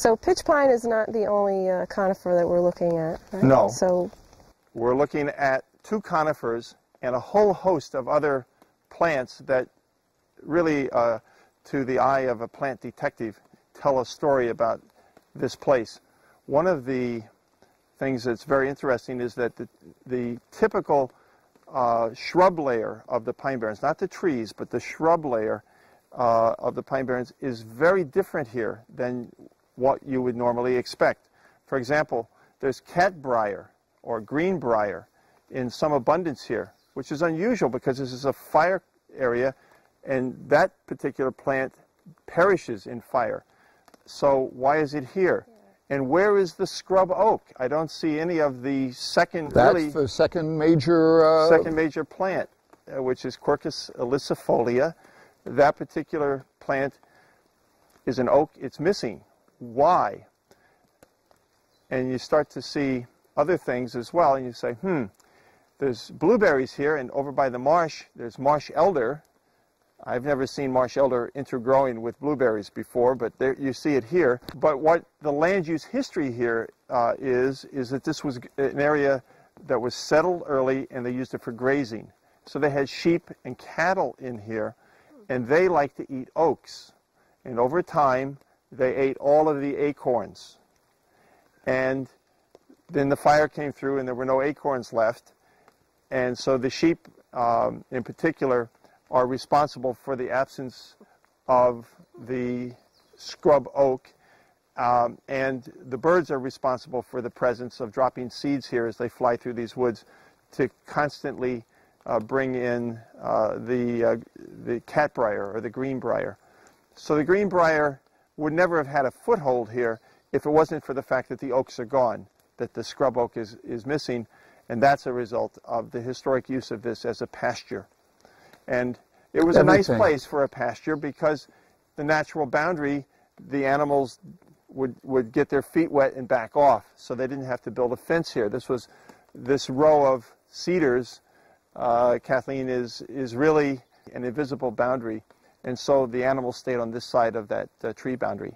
So pitch pine is not the only uh, conifer that we're looking at, right? No. So We're looking at two conifers and a whole host of other plants that really, uh, to the eye of a plant detective, tell a story about this place. One of the things that's very interesting is that the, the typical uh, shrub layer of the pine barrens, not the trees, but the shrub layer uh, of the pine barrens is very different here than what you would normally expect. For example, there's catbrier or greenbrier in some abundance here, which is unusual because this is a fire area and that particular plant perishes in fire. So why is it here? And where is the scrub oak? I don't see any of the second That's really the second major. Uh, second major plant, uh, which is Quercus ilicifolia. That particular plant is an oak. It's missing. Why? And you start to see other things as well, and you say, hmm, there's blueberries here, and over by the marsh, there's marsh elder. I've never seen marsh elder intergrowing with blueberries before, but there, you see it here. But what the land use history here uh, is, is that this was an area that was settled early and they used it for grazing. So they had sheep and cattle in here, and they like to eat oaks. And over time, they ate all of the acorns. And then the fire came through and there were no acorns left. And so the sheep, um, in particular, are responsible for the absence of the scrub oak. Um, and the birds are responsible for the presence of dropping seeds here as they fly through these woods to constantly uh, bring in uh, the, uh, the catbrier or the greenbrier. So the greenbrier would never have had a foothold here if it wasn't for the fact that the oaks are gone, that the scrub oak is, is missing, and that's a result of the historic use of this as a pasture. And it was a nice place for a pasture because the natural boundary, the animals would, would get their feet wet and back off, so they didn't have to build a fence here. This was this row of cedars, uh, Kathleen, is, is really an invisible boundary. And so the animals stayed on this side of that uh, tree boundary.